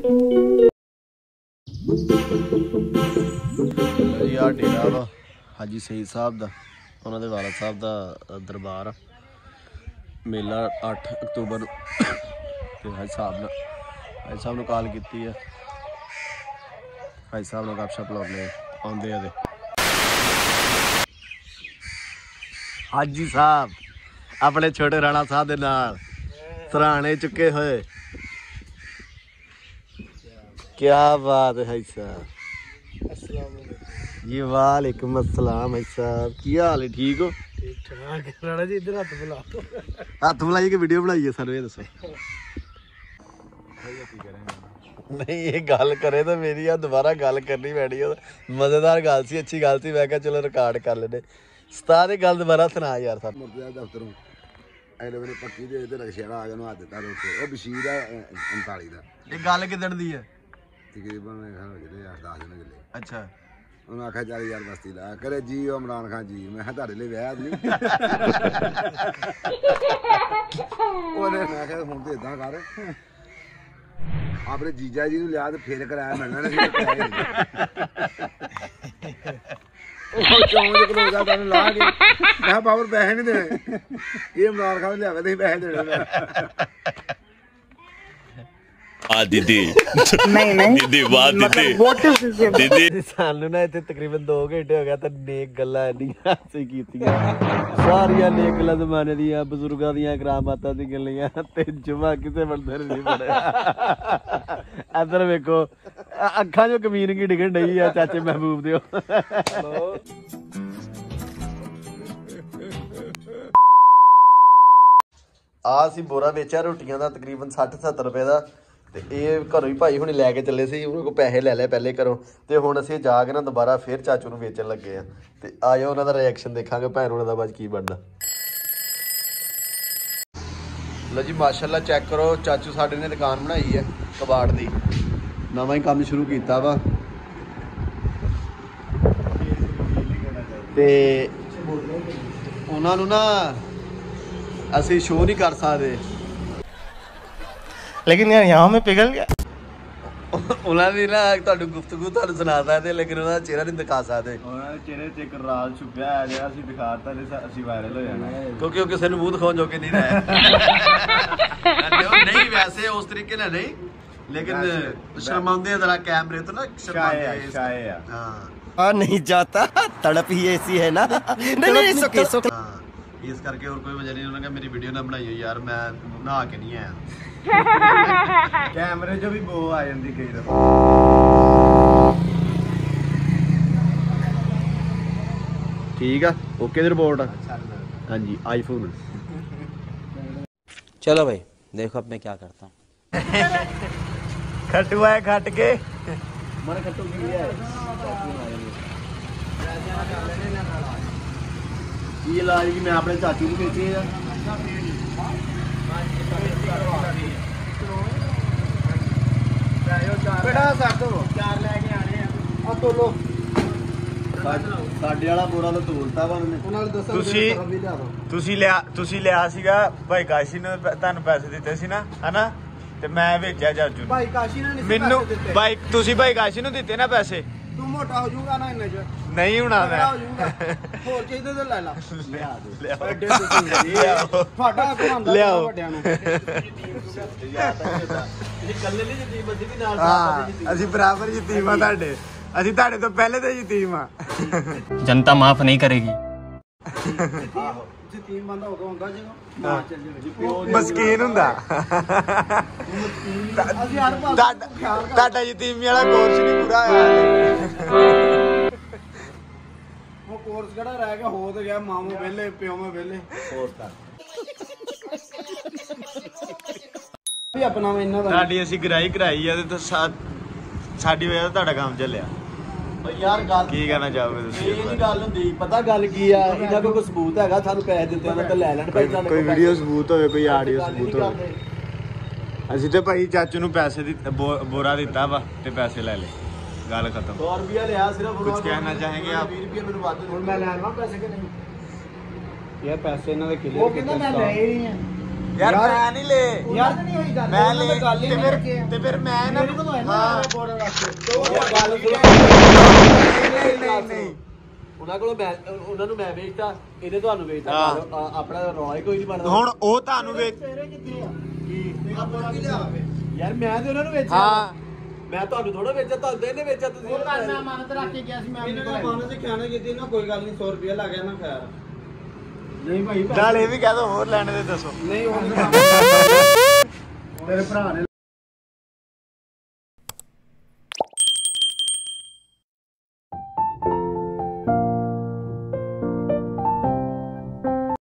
ਜੀ ਡੇਰਾ ਵਾ। ਹਾਜੀ ਸਈਦ ਸਾਹਿਬ ਦਾ, ਉਹਨਾਂ ਦੇ ਵਾਲਦ ਸਾਹਿਬ ਦਾ ਦਰਬਾਰ ਆ। ਮੇਲਾ 8 ਅਕਤੂਬਰ ਨੂੰ ਤੇ ਹਾਜੀ ਸਾਹਿਬ ਨੇ ਹਾਜੀ ਸਾਹਿਬ ਨੂੰ ਕਾਲ ਕੀਤੀ ਆ। ਹਾਜੀ ਸਾਹਿਬ ਨਾਲ ਗੱਪਸ਼ਪ ਲਾਉਂਦੇ ਆਉਂਦੇ ਆ ਦੇ ਹਾਜੀ ਸਾਹਿਬ, ਆਪਣੇ ਛੋਟੇ ਰਾਣਾ ਸਾਹਿਬ ਦੇ ਨਾਲ ਸਰਾਣੇ ਚੁੱਕੇ ਹੋਏ। क्या बात है भाई साहब जी वालेकुम अस्सलाम भाई साहब की हाल है ठीक हो ठीक ठाक राणा जी इधर हथ बुला हथ बुलाइए कि वीडियो बनाइए ਸਾਨੂੰ ਇਹ ਦੱਸੋ। ਨਹੀਂ ਇਹ ਗੱਲ ਕਰੇ ਤਾਂ ਮੇਰੀ ਆ ਦੁਬਾਰਾ ਗੱਲ ਕਰਨੀ ਪੈਣੀ ਆ। ਮਜ਼ੇਦਾਰ ਗੱਲ ਸੀ ਅੱਛੀ ਗੱਲ ਸੀ। ਮੈਂ ਕਿਹਾ ਚਲੋ ਰਿਕਾਰਡ ਕਰ ਲੈਨੇ ਸਤਾਰੇ ਗੱਲ ਦੁਬਾਰਾ ਸੁਣਾ ਯਾਰ ਸਾਹਿਬ ਮੁਰਦਾ ਦਫ਼ਤਰੋਂ। ਐਲੇ ਵੇਲੇ ਪੱਕੀ ਦੇ ਤੇ ਰਖਸ਼ੇੜਾ ਆ ਗਿਆ ਨੂੰ ਹੱਥ ਉਹ ਬਸ਼ੀਰ ਆ 39 ਦਾ। ਇਹ ਗੱਲ ਕਿਦਣ ਦੀ ਹੈ? ਤਕਰੀਬਨ ਮੇਰੇ ਖਿਆਲ ਜਿਹੜੇ 8-10 ਦਿਨ ਗੱਲੇ। ਅੱਛਾ। ਉਹਨੂੰ ਆਖਿਆ ਚੱਲ ਯਾਰ ਬਸਤੀ ਲਾ। ਕਰੇ ਜੀ ਉਹ ਇਮਰਾਨ ਖਾਨ ਜੀ ਮੈਂ ਕਿਹਾ ਤੁਹਾਡੇ ਲਈ ਵਿਆਹ ਨਹੀਂ ਉਹਨੇ ਮੈਂ ਕਿਹਾ ਹੁਣ ਤੇ ਇਦਾਂ ਕਰ। ਆਪਣੇ ਜੀਜਾ ਜੀ ਨੂੰ ਲਿਆ ਤੇ ਫੇਰ ਕਰਾਇਆ ਮਿਲਣਾ ਨਹੀਂ ਉਹ ਚੌਂਕ ਦੇ ਕੋਲ ਜਾ ਲਾ ਕੇ? ਮੈਂ ਬਾਬਰ ਪੈਸੇ ਨਹੀਂ ਦੇਣੇ। ਇਹ ਇਮਰਾਨ ਖਾਨ ਲਿਆਵੇ ਤੇ ਪੈਸੇ ਦੇਣੇ ਆ ਦੀਦੀ। ਨਹੀਂ ਨਹੀਂ। ਦੀਦੀ ਵਾਹ ਦੀਦੀ। ਵਾਟ ਇਜ਼ ਦਿਸ ਦੀਦੀ। ਸਾਨੂੰ ਨਾ ਇੱਥੇ ਤਕਰੀਬਨ 2 ਘੰਟੇ ਹੋ ਗਿਆ ਤਾਂ ਨੇਕ ਗੱਲਾਂ ਇੰਨੀਆਂ ਅਸੀਂ ਕੀਤੀਆਂ। ਸਾਰੀਆਂ ਨੇਕ ਗੱਲਾਂ ਜ਼ਮਾਨੇ ਦੀਆਂ ਬਜ਼ੁਰਗਾਂ ਦੀਆਂ ਕਰਾਮਾਤਾਂ ਦੀ ਗੱਲਾਂ ਤੇ ਜੁਮਾ ਕਿਸੇ ਬੰਦੇ ਨੇ ਨਹੀਂ ਪੜਿਆ ਅਦਰ ਵੇਖੋ ਅੱਖਾਂ 'ਚੋਂ ਕਮੀਨ ਕੀ ਡਿਗਣ ਡਈ ਆ ਚਾਚੇ ਮਹਿਬੂਬ ਦਿਓ। ਆ ਬੋਰਾ ਵੇਚਿਆ ਰੋਟੀਆਂ ਦਾ ਤਕਰੀਬਨ 60 70 ਰੁਪਏ ਦਾ। ਤੇ ਇਹ ਘਰੋਂ ਹੀ ਭਾਈ ਹੁਣੇ ਲੈ ਕੇ ਚੱਲੇ ਸੀ ਉਹਨਾਂ ਕੋਲ ਪੈਸੇ ਲੈ ਲਏ ਪਹਿਲੇ ਘਰੋਂ। ਤੇ ਹੁਣ ਅਸੀਂ ਜਾ ਕੇ ਨਾ ਦੁਬਾਰਾ ਫੇਰ ਚਾਚੂ ਨੂੰ ਵੇਚਣ ਲੱਗੇ ਆ। ਤੇ ਆਇਓ ਉਹਨਾਂ ਦਾ ਰਿਐਕਸ਼ਨ ਦੇਖਾਂਗੇ, ਭੈਣ ਉਹਨਾਂ ਦਾ ਬਾਅਦ ਕੀ ਬਣਦਾ। ਲੋ ਜੀ, ਮਾਸ਼ਾਅੱਲਾ ਚੈੱਕ ਕਰੋ, ਚਾਚੂ ਸਾਡੇ ਨੇ ਦੁਕਾਨ ਬਣਾਈ ਹੈ ਕਬਾੜ ਦੀ। ਨਵਾਂ ਹੀ ਕੰਮ ਸ਼ੁਰੂ ਕੀਤਾ ਵਾ। ਤੇ ਉਹਨਾਂ ਨੂੰ ਨਾ ਅਸੀਂ ਸ਼ੋਅ ਨਹੀਂ ਕਰ ਸਕਦੇ। लेकिन यार यहाँ में पिघल गया ਉਹਨਾਂ ਦੀ ਨਾ ਤੁਹਾਨੂੰ ਗੁਫ਼ਤਗੂ ਤੁਹਾਨੂੰ ਸੁਣਾ ਸਕਦੇ ਲੇਕਿਨ ਉਹਨਾਂ ਦਾ ਚਿਹਰਾ ਨਹੀਂ ਦਿਖਾ ਸਕਦੇ ਉਹਨਾਂ ਦੇ ਚਿਹਰੇ 'ਚ ਇੱਕ ਰਾਜ ਛੁਪਿਆ ਹੈ ਜਿਹੜਾ ਅਸੀਂ ਦਿਖਾਤਾ ਤੇ ਸ- ਅਸੀਂ ਵਾਇਰਲ ਹੋ ਜਾਣਾ ਕਿਉਂਕਿ ਉਹ ਕਿਸੇ ਨੂੰ ਮੂੰਹ ਦਿਖਾਉਣ ਜੋਗੇ ਨਹੀਂ ਰਹੇ ਨਹੀਂ ਵੈਸੇ ਉਸ ਤਰੀਕੇ ਨਾਲ ਨਹੀਂ ਲੇਕਿਨ ਸ਼ਰਮਾਉਂਦੇ ਆ ਜ਼ਰਾ ਕੈਮਰੇ ਤੋਂ ਨਾ ਸ਼ਰਮਾਉਂਦੇ ਸ਼ਾਏ ਆ ਆ ਇਸ- ਸ਼ਾਏ ਆ ਹਾਂ आ नहीं जाता तड़प ही ऐसी है ना नहीं नहीं सुके सुके ਹਾਂ ਇਸ ਕਰਕੇ ਹੋਰ ਕੋਈ ਵਜ੍ਹਾ ਨਹੀਂ ਉਹਨਾਂ ਕਹਿੰਦਾ ਮੇਰੀ ਵੀਡੀਓ ਨਾ ਬਣਾਈਓ ਯਾਰ ਮੈਂ ਨਹਾ ਕੇ ਨਹੀਂ ਆਇਆ ਕੈਮਰੇ 'ਚੋਂ ਵੀ ਬੋ ਆ ਜਾਂਦੀ ਕਈ ਦਫਾ ਠੀਕ ਆ ਓਕੇ ਦੀ ਰਿਪੋਰਟ ਹਾਂਜੀ ਆਈਫੋਨ चलो भाई देखो अब मैं क्या करता हूँ ਖੱਟੂ ਆਏ ਖੱਟ ਕੇ ਕੀ ਇਲਾਜ ਕਿ ਮੈਂ ਆਪਣੇ ਚਾਚੂ ਨੂੰ ਵੇਚੇ ਆ ਬੇਟਾ ਸਾਡੋ ਚਾਰ ਲੈ ਕੇ ਆਣੇ ਆ। ਆ ਤੋਲੋ। ਸਾਡੇ ਵਾਲਾ ਬੋਰਾ ਤਾਂ ਤੋਲਤਾ ਵਾ ਉਹਨੇ। ਉਹਨਾਂ ਨੂੰ ਦੱਸੋ ਤੁਸੀਂ- ਵੀ ਲਿਆ ਦਿਓ ਤੁਸੀਂ ਲਿਆ ਤੁਸੀਂ ਲਿਆ ਸੀਗਾ ਭਾਈ ਕਾਸ਼ੀ ਨੂੰ ਤੁਹਾਨੂੰ ਪੈਸੇ ਦਿੱਤੇ ਸੀ ਨਾ ਹਨਾ? ਤੇ ਮੈਂ ਵੇਚਿਆ ਜਾਜੂ ਨੂੰ। ਭਾਈ ਕਾਸ਼ੀ ਨੇ ਨਹੀਂ ਮੈਨੂੰ ਭਾਈ ਤੁਸੀਂ ਭਾਈ ਕਾਸ਼ੀ ਨੂੰ ਦਿੱਤੇ ਨਾ ਪੈਸੇ? ਤੂੰ ਮੋਟਾ ਹੋ ਜਾਊਗਾ ਨਾ ਇੰਨੇ ਚ। ਨਹੀਂ ਹੋਣਾ ਮੈਂ। ਹੋਰ ਚਾਹੀਦਾ ਤੇ ਲੈ ਲਾ। ਲਿਆ ਦੇ। ਵੱਡੇ ਤੁਸੀਂ ਲਿਆ ਤੁਹਾਡਾ ਘਮਾਂਦਾ ਲਿਆਓ। ਵੱਡਿਆਂ ਨੂੰ। ਅਸੀਂ ਬਰਾਬਰ ਯਤੀਮ ਆ ਤੁਹਾਡੇ। ਅਸੀਂ ਤੁਹਾਡੇ ਤੋਂ ਪਹਿਲੇ ਦੇ ਯਤੀਮ ਆ ਜਨਤਾ ਮਾਫ ਨਹੀਂ ਕਰੇਗੀ। ਜੇ ਟੀਮ ਬੰਦਾ ਉਦੋਂ ਹੁੰਦਾ ਜਦੋਂ ਚੱਲ ਮਸਕੀਨ ਹੁੰਦਾ। ਅਸੀਂ ਹਰ ਪਾਸੇ ਤੁਹਾਡਾ ਤੁਹਾਡਾ ਯਤੀਮੀ ਵਾਲਾ ਕੋਰਸ ਨਹੀਂ ਪੂਰਾ ਹੋਇਆ। ਉਹ ਕੋਰਸ ਕਿਹੜਾ ਰਹਿ ਗਿਆ ਹੋ ਤੇ ਗਿਆ ਮਾਮੂ ਵਿਹਲੇ ਪਿਓਵੇਂ ਵਿਹਲੇ। ਕੋਰਸ ਕਰ ਵੀ ਆਪਣਾ ਇਹਨਾਂ ਦਾ ਤੁਹਾਡੀ ਅਸੀਂ ਗਰਾਈ ਕਰਾਈ ਆ ਤੇ ਤਾਂ ਸਾ- ਸਾਡੀ ਵਜ੍ਹਾ ਤੋਂ ਤੁਹਾਡਾ ਕੰਮ ਚੱਲਿਆ। ਯਾਰ ਗੱਲ ਕੀ ਕਹਿਣਾ ਚਾਹੋਗੇ ਤੁਸੀਂ? ਇਹ ਨਹੀਂ ਗੱਲ ਹੁੰਦੀ ਪਤਾ ਚਾਚੂ ਨੂੰ ਪੈਸੇ ਪੈਸੇ ਲੈ ਲਏ। ਗੱਲ ਖਤਮ। ਕੁਛ ਕਹਿਣਾ ਤੋਂ। ਵੱਧ ਮੈਂ ਲੈਣਾ ਪੈਸੇ ਪੈਸੇ ਯਾਰ ਮੈਂ ਨਹੀਂ ਲੈ। ਯਾਰ ਨਹੀਂ ਹੋਈ ਗੱਲ ਮੈਂ ਲੈ ਤੇ ਫਿਰ ਤੇ ਫਿਰ ਮੈਂ ਨਾ ਹਾਂ। ਗੱਲ ਨਹੀਂ ਨਹੀਂ ਨਹੀਂ। ਉਹਨਾਂ ਕੋਲੋਂ ਮੈਂ ਉਹਨਾਂ ਨੂੰ ਮੈਂ ਵੇਚਤਾ ਇਹਨੇ ਤੁਹਾਨੂੰ। ਆ- ਆਪਣਾ ਰੌਲਾ ਹੀ ਕੋਈ ਨਹੀਂ ਬਣਦਾ। ਹੁਣ ਉਹ ਤੁਹਾਨੂੰ ਵੇਚ ਯਾਰ ਮੈਂ ਤੇ ਉਹਨਾਂ ਨੂੰ ਵੇਚਿਆ। ਹਾਂ। ਮੈਂ ਤੁਹਾਨੂੰ ਥੋੜਾ ਵੇਚਿਆ ਤੁਹਾਨੂੰ ਤਾਂ ਇਹਨੇ ਵੇਚਿਆ ਤੁਸੀਂ। ਕਰਨਾ ਮਾਨਤ ਰੱਖ ਕੇ ਗਿਆ ਸੀ ਮੈਂ ਇਹਨਾਂ ਨੇ ਮਨ ਚ ਖਿਆਣਾ ਕੀਤੀ ਨਾ ਕੋਈ ਗੱਲ ਨਹੀਂ 100 ਰੁਪਏ ਲੱਗ ਗਿਆ ਨਾ ਖੈਰ। ਨਹੀਂ ਭਾਈ ਨਾਲ ਇਹ ਵੀ ਕਹਿ ਦੋ ਹੋਰ ਲੈਣੇ ਦੇ ਦੱਸੋ। ਨਹੀਂ ਉਹ ਤੇਰੇ ਭਰਾ ਨੇ